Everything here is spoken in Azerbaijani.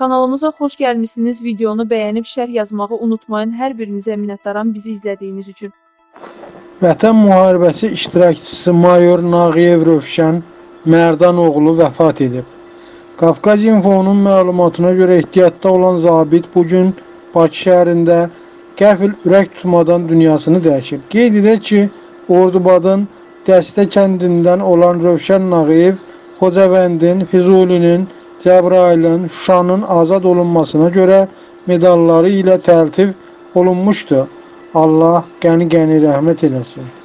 Kanalımıza xoş gəlmisiniz. Videonu bəyənib şərh yazmağı unutmayın. Hər birinizə minnətdaram bizi izlədiyiniz üçün. Vətən müharibəsi iştirakçısı mayor Nağıyev Rövşən Mərdanoğlu vəfat edib. Qafqaz İnfo'nun məlumatına görə ehtiyatda olan zabit bugün Bakı şəhərində qəfil ürək tutmadan dünyasını dəyişib. Qeyd edək ki, Ordubadın Dəstə kəndindən olan Rövşən Nağıyev Xocavəndin, Füzulinin, Cəbrayılın, Şuşanın azad olunmasına görə medalları ilə təltif olunmuşdu. Allah qəni-qəni rəhmət eləsin.